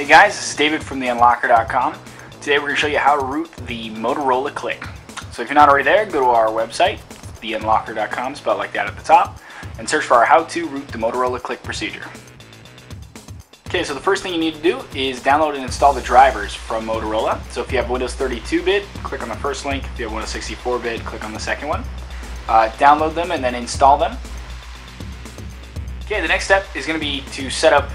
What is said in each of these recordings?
Hey guys, this is David from theunlockr.com. Today we're going to show you how to root the Motorola CLIQ. So if you're not already there, go to our website, theunlockr.com, spelled like that at the top, and search for our how to root the Motorola CLIQ procedure. Okay, so the first thing you need to do is download and install the drivers from Motorola. So if you have Windows 32-bit, click on the first link. If you have Windows 64-bit, click on the second one. Uh, download them and then install them. Okay, the next step is going to be to set up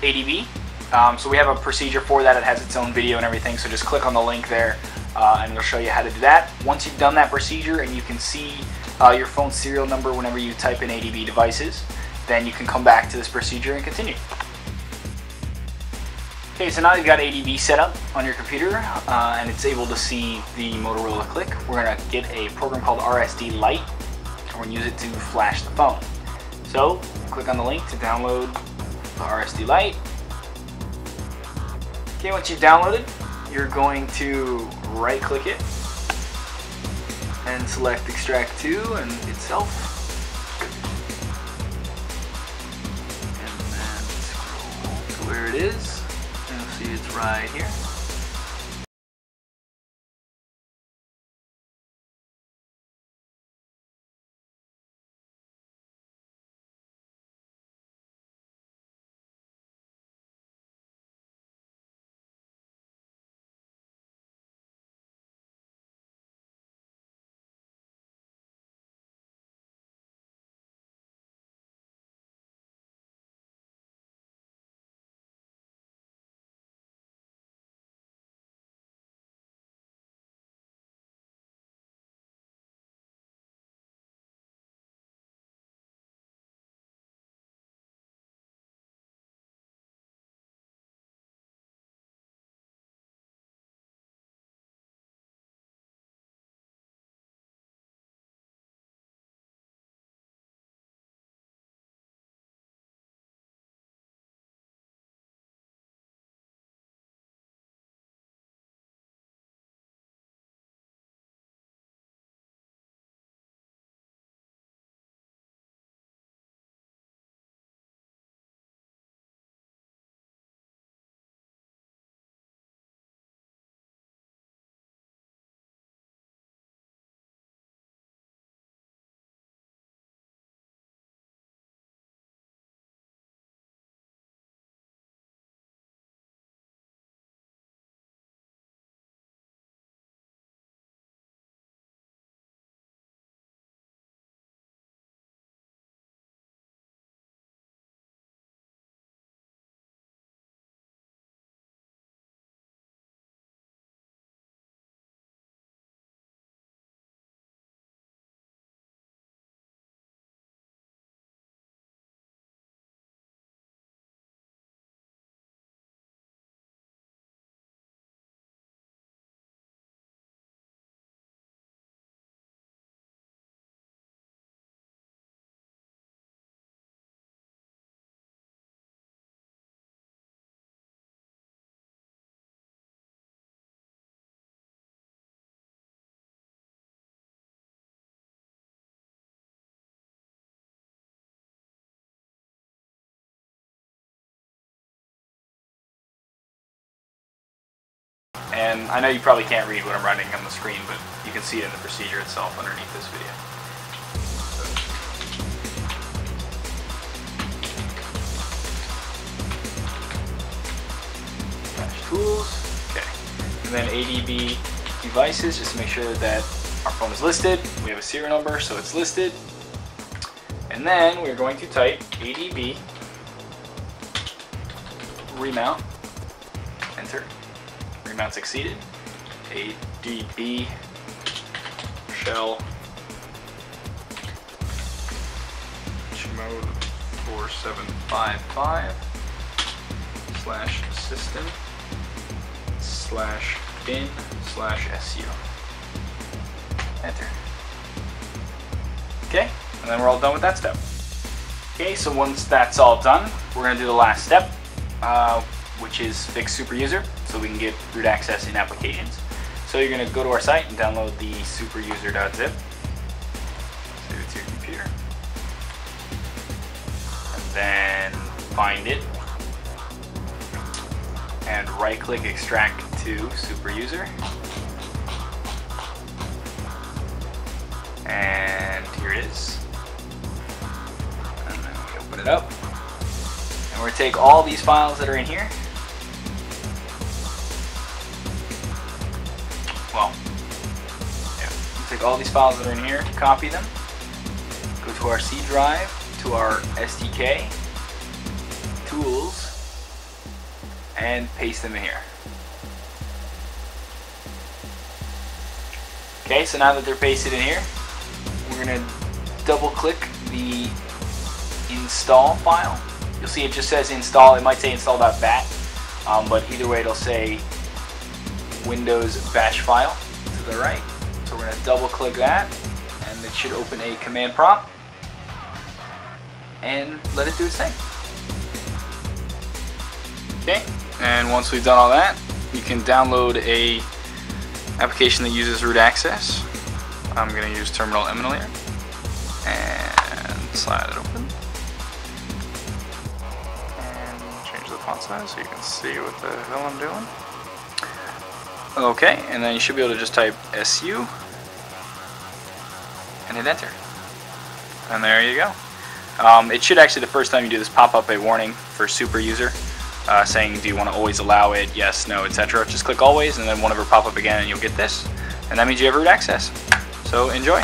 ADB. Um, so we have a procedure for that. It has its own video and everything. So just click on the link there uh, and it'll show you how to do that. Once you've done that procedure and you can see uh, your phone serial number whenever you type in ADB devices, then you can come back to this procedure and continue. Okay, so now you've got ADB set up on your computer uh, and it's able to see the Motorola CLIQ. We're going to get a program called RSD Lite and we're to use it to flash the phone. So click on the link to download the RSD Lite. Okay, once you've downloaded, you're going to right click it and select extract to and itself. And then scroll to where it is. And you'll see it's right here. And I know you probably can't read what I'm writing on the screen, but you can see it in the procedure itself underneath this video. Tools, okay. And then ADB devices, just to make sure that our phone is listed. We have a serial number, so it's listed. And then we're going to type ADB remount, enter remount succeeded. ADB shell chmod 4755 slash system slash bin slash SU. Enter. Okay, and then we're all done with that step. Okay, so once that's all done, we're going to do the last step, uh, which is fix super user so we can get root access in applications. So you're going to go to our site and download the superuser.zip. Save it to your computer. And then find it. and right click extract to superuser. And here it is. And then we open it up. And we're going to take all these files that are in here. Take all these files that are in here, copy them, go to our C drive, to our SDK, tools, and paste them in here. Okay, so now that they're pasted in here, we're going to double click the install file. You'll see it just says install. It might say install.bat, um, but either way it'll say Windows batch file to the right. We're going to double click that and it should open a command prompt and let it do its thing. Okay, and once we've done all that, you can download a application that uses root access. I'm going to use Terminal Emulator and slide it open. And change the font size so you can see what the hell I'm doing. Okay, and then you should be able to just type SU and hit enter. And there you go. Um, it should actually, the first time you do this, pop up a warning for super user uh, saying do you want to always allow it, yes, no, etc. Just click always and then one of it pop up again and you'll get this. And that means you have root access. So enjoy.